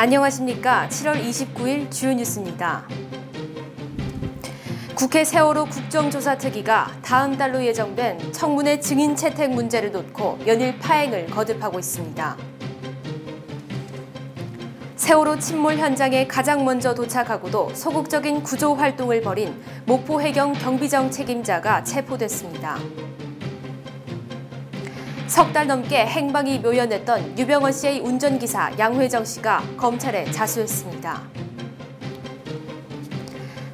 안녕하십니까. 7월 29일 주요 뉴스입니다. 국회 세월호 국정조사특위가 다음 달로 예정된 청문회 증인 채택 문제를 놓고 연일 파행을 거듭하고 있습니다. 세월호 침몰 현장에 가장 먼저 도착하고도 소극적인 구조 활동을 벌인 목포 해경 경비정 책임자가 체포됐습니다. 석 달 넘게 행방이 묘연했던 유병헌 씨의 운전기사 양회정 씨가 검찰에 자수했습니다.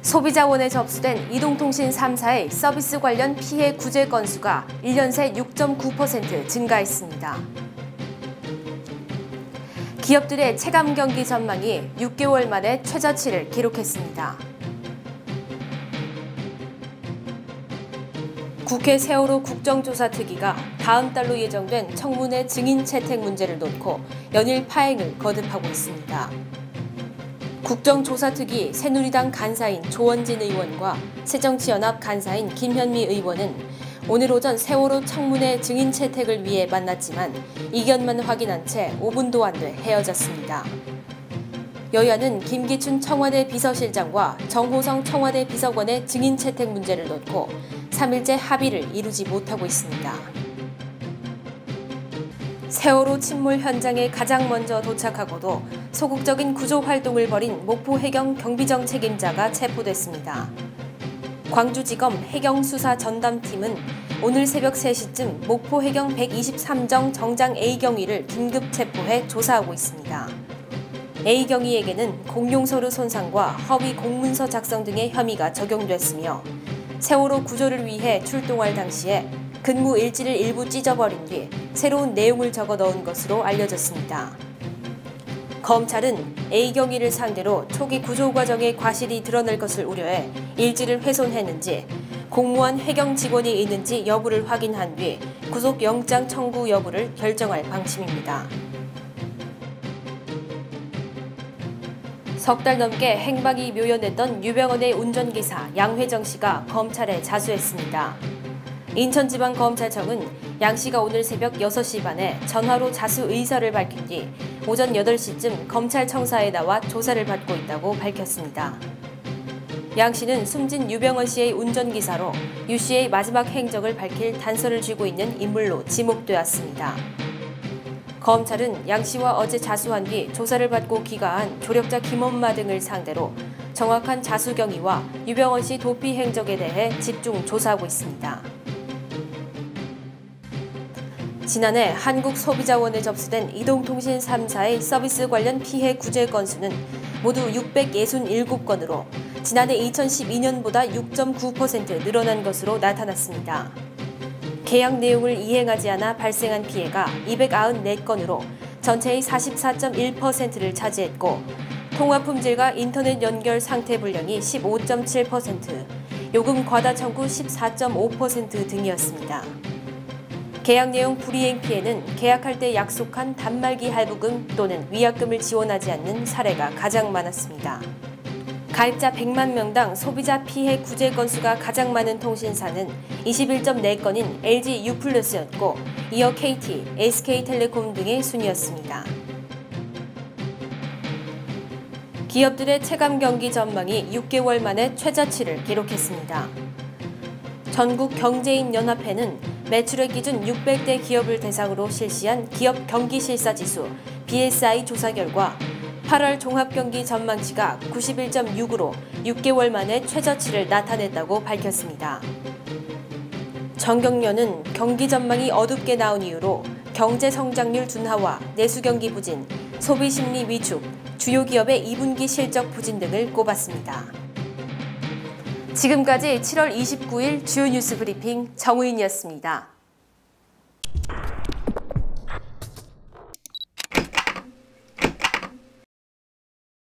소비자원에 접수된 이동통신 3사의 서비스 관련 피해 구제 건수가 1년 새 6.9% 증가했습니다. 기업들의 체감 경기 전망이 6개월 만에 최저치를 기록했습니다. 국회 세월호 국정조사 특위가 다음 달로 예정된 청문회 증인 채택 문제를 놓고 연일 파행을 거듭하고 있습니다. 국정조사특위 새누리당 간사인 조원진 의원과 새정치연합 간사인 김현미 의원은 오늘 오전 세월호 청문회 증인 채택을 위해 만났지만 이견만 확인한 채 5분도 안 돼 헤어졌습니다. 여야는 김기춘 청와대 비서실장과 정호성 청와대 비서관의 증인 채택 문제를 놓고 3일째 합의를 이루지 못하고 있습니다. 세월호 침몰 현장에 가장 먼저 도착하고도 소극적인 구조 활동을 벌인 목포 해경 경비정 책임자가 체포됐습니다. 광주지검 해경수사 전담팀은 오늘 새벽 3시쯤 목포 해경 123정 정장 A경위를 긴급 체포해 조사하고 있습니다. A경위에게는 공용서류 손상과 허위 공문서 작성 등의 혐의가 적용됐으며 세월호 구조를 위해 출동할 당시에 근무 일지를 일부 찢어버린 뒤 새로운 내용을 적어 넣은 것으로 알려졌습니다. 검찰은 A경위를 상대로 초기 구조 과정의 과실이 드러날 것을 우려해 일지를 훼손했는지 공무원 해경 직원이 있는지 여부를 확인한 뒤 구속영장 청구 여부를 결정할 방침입니다. 석 달 넘게 행방이 묘연했던 유병원의 운전기사 양회정 씨가 검찰에 자수했습니다. 인천지방검찰청은 양 씨가 오늘 새벽 6시 반에 전화로 자수 의사를 밝힌 뒤 오전 8시쯤 검찰청사에 나와 조사를 받고 있다고 밝혔습니다. 양 씨는 숨진 유병헌 씨의 운전기사로 유 씨의 마지막 행적을 밝힐 단서를 쥐고 있는 인물로 지목되었습니다. 검찰은 양 씨와 어제 자수한 뒤 조사를 받고 귀가한 조력자 김엄마 등을 상대로 정확한 자수 경위와 유병헌 씨 도피 행적에 대해 집중 조사하고 있습니다. 지난해 한국소비자원에 접수된 이동통신 3사의 서비스 관련 피해 구제 건수는 모두 667건으로 지난해 2012년보다 6.9% 늘어난 것으로 나타났습니다. 계약 내용을 이행하지 않아 발생한 피해가 294건으로 전체의 44.1%를 차지했고 통화 품질과 인터넷 연결 상태 불량이 15.7%, 요금 과다 청구 14.5% 등이었습니다. 계약 내용 불이행 피해는 계약할 때 약속한 단말기 할부금 또는 위약금을 지원하지 않는 사례가 가장 많았습니다. 가입자 100만 명당 소비자 피해 구제 건수가 가장 많은 통신사는 21.4건인 LG U+였고 이어 KT, SK텔레콤 등의 순이었습니다. 기업들의 체감 경기 전망이 6개월 만에 최저치를 기록했습니다. 전국 경제인 연합회는 매출액 기준 600대 기업을 대상으로 실시한 기업 경기 실사 지수 BSI 조사 결과 8월 종합경기 전망치가 91.6으로 6개월 만에 최저치를 나타냈다고 밝혔습니다. 정경련은 경기 전망이 어둡게 나온 이유로 경제 성장률 둔화와 내수 경기 부진, 소비 심리 위축, 주요 기업의 2분기 실적 부진 등을 꼽았습니다. 지금까지 7월 29일 주요 뉴스 브리핑 정우인이었습니다.